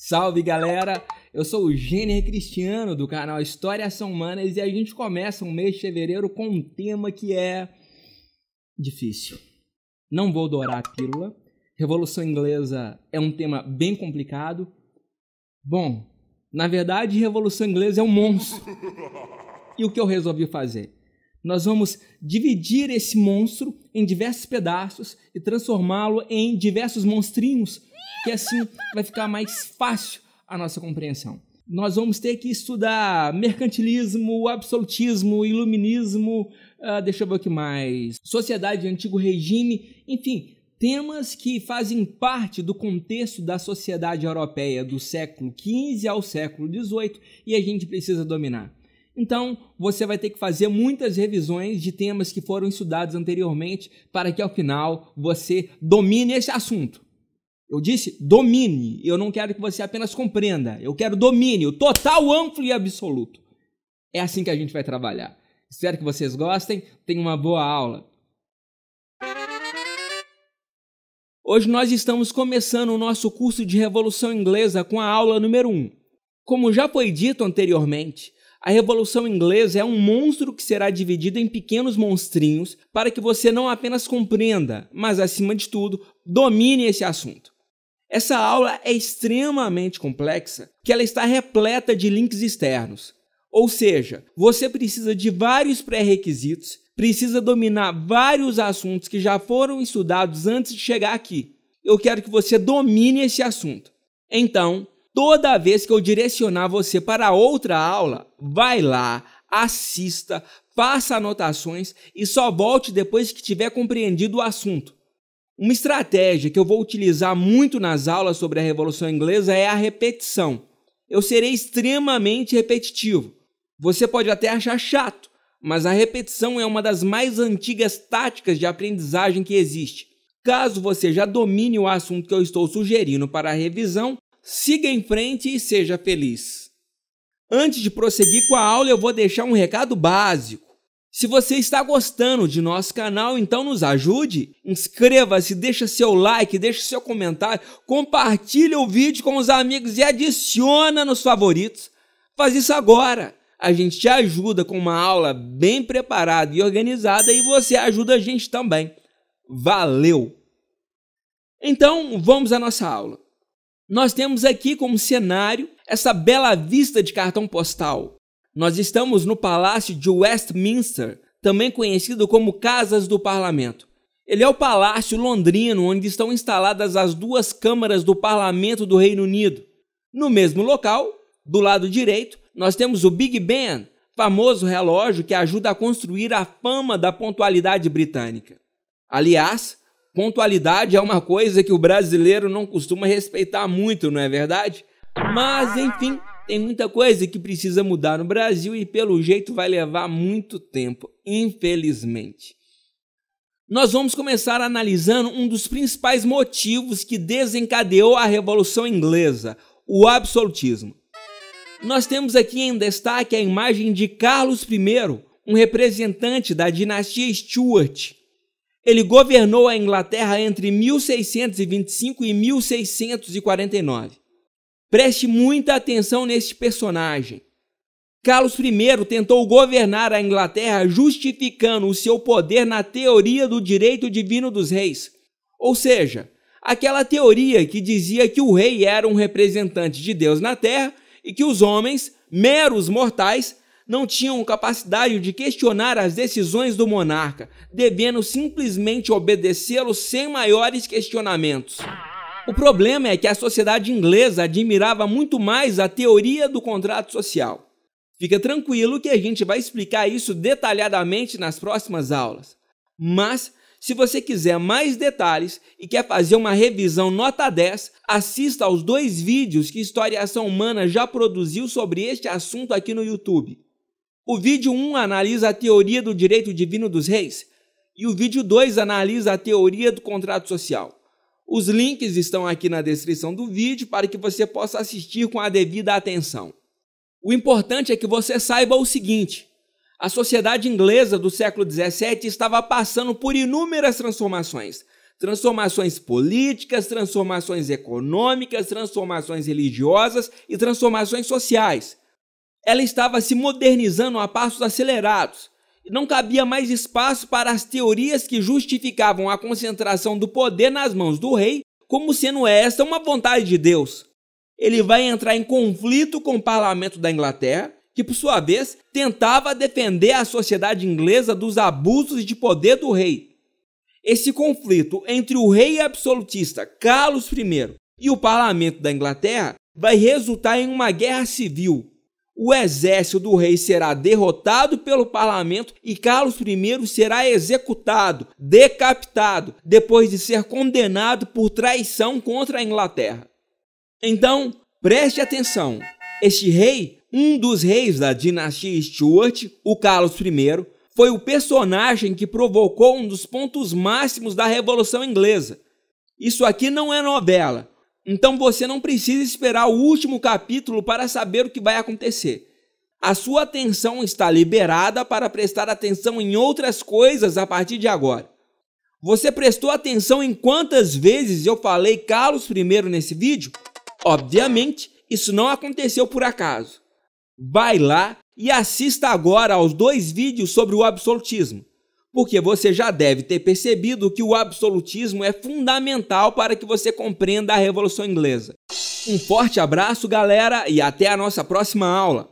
Salve galera, eu sou o Gêner Cristiano do canal Histórias São Humanas e a gente começa o mês de fevereiro com um tema que é difícil. Não vou dourar a pílula, Revolução Inglesa é um tema bem complicado. Bom, na verdade, Revolução Inglesa é um monstro. E o que eu resolvi fazer? Nós vamos dividir esse monstro em diversos pedaços e transformá-lo em diversos monstrinhos que assim vai ficar mais fácil a nossa compreensão. Nós vamos ter que estudar mercantilismo, absolutismo, iluminismo, uh, deixa eu ver o que mais, sociedade de antigo regime, enfim, temas que fazem parte do contexto da sociedade europeia do século XV ao século XVIII e a gente precisa dominar. Então, você vai ter que fazer muitas revisões de temas que foram estudados anteriormente para que ao final você domine esse assunto. Eu disse domine. Eu não quero que você apenas compreenda. Eu quero domínio total, amplo e absoluto. É assim que a gente vai trabalhar. Espero que vocês gostem. Tenham uma boa aula. Hoje nós estamos começando o nosso curso de Revolução Inglesa com a aula número 1. Como já foi dito anteriormente, a Revolução Inglesa é um monstro que será dividido em pequenos monstrinhos para que você não apenas compreenda, mas acima de tudo, domine esse assunto. Essa aula é extremamente complexa, que ela está repleta de links externos. Ou seja, você precisa de vários pré-requisitos, precisa dominar vários assuntos que já foram estudados antes de chegar aqui. Eu quero que você domine esse assunto. Então, toda vez que eu direcionar você para outra aula, vai lá, assista, faça anotações e só volte depois que tiver compreendido o assunto. Uma estratégia que eu vou utilizar muito nas aulas sobre a Revolução Inglesa é a repetição. Eu serei extremamente repetitivo. Você pode até achar chato, mas a repetição é uma das mais antigas táticas de aprendizagem que existe. Caso você já domine o assunto que eu estou sugerindo para a revisão, siga em frente e seja feliz. Antes de prosseguir com a aula, eu vou deixar um recado básico. Se você está gostando de nosso canal, então nos ajude. Inscreva-se, deixa seu like, deixa seu comentário, compartilhe o vídeo com os amigos e adiciona nos favoritos. Faz isso agora. A gente te ajuda com uma aula bem preparada e organizada e você ajuda a gente também. Valeu! Então, vamos à nossa aula. Nós temos aqui como cenário essa bela vista de cartão postal nós estamos no Palácio de Westminster, também conhecido como Casas do Parlamento. Ele é o palácio londrino onde estão instaladas as duas câmaras do Parlamento do Reino Unido. No mesmo local, do lado direito, nós temos o Big Ben, famoso relógio que ajuda a construir a fama da pontualidade britânica. Aliás, pontualidade é uma coisa que o brasileiro não costuma respeitar muito, não é verdade? Mas, enfim, tem muita coisa que precisa mudar no Brasil e, pelo jeito, vai levar muito tempo, infelizmente. Nós vamos começar analisando um dos principais motivos que desencadeou a Revolução Inglesa, o absolutismo. Nós temos aqui em destaque a imagem de Carlos I, um representante da dinastia Stuart. Ele governou a Inglaterra entre 1625 e 1649. Preste muita atenção neste personagem. Carlos I tentou governar a Inglaterra justificando o seu poder na teoria do direito divino dos reis, ou seja, aquela teoria que dizia que o rei era um representante de Deus na terra e que os homens, meros mortais, não tinham capacidade de questionar as decisões do monarca, devendo simplesmente obedecê-lo sem maiores questionamentos. O problema é que a sociedade inglesa admirava muito mais a teoria do contrato social. Fica tranquilo que a gente vai explicar isso detalhadamente nas próximas aulas. Mas, se você quiser mais detalhes e quer fazer uma revisão nota 10, assista aos dois vídeos que História Ação Humana já produziu sobre este assunto aqui no YouTube. O vídeo 1 analisa a teoria do direito divino dos reis e o vídeo 2 analisa a teoria do contrato social. Os links estão aqui na descrição do vídeo para que você possa assistir com a devida atenção. O importante é que você saiba o seguinte: a sociedade inglesa do século XVII estava passando por inúmeras transformações, transformações políticas, transformações econômicas, transformações religiosas e transformações sociais. Ela estava se modernizando a passos acelerados. E não cabia mais espaço para as teorias que justificavam a concentração do poder nas mãos do rei como sendo esta uma vontade de Deus. Ele vai entrar em conflito com o parlamento da Inglaterra, que por sua vez tentava defender a sociedade inglesa dos abusos de poder do rei. Esse conflito entre o rei absolutista Carlos I e o parlamento da Inglaterra vai resultar em uma guerra civil. O exército do rei será derrotado pelo parlamento e Carlos I será executado, decapitado, depois de ser condenado por traição contra a Inglaterra. Então, preste atenção: este rei, um dos reis da dinastia Stuart, o Carlos I, foi o personagem que provocou um dos pontos máximos da Revolução Inglesa. Isso aqui não é novela, então você não precisa esperar o último capítulo para saber o que vai acontecer. A sua atenção está liberada para prestar atenção em outras coisas a partir de agora. Você prestou atenção em quantas vezes eu falei Carlos I nesse vídeo? Obviamente, isso não aconteceu por acaso. Vai lá e assista agora aos dois vídeos sobre o absolutismo, porque você já deve ter percebido que o absolutismo é fundamental para que você compreenda a Revolução Inglesa. Um forte abraço, galera, e até a nossa próxima aula!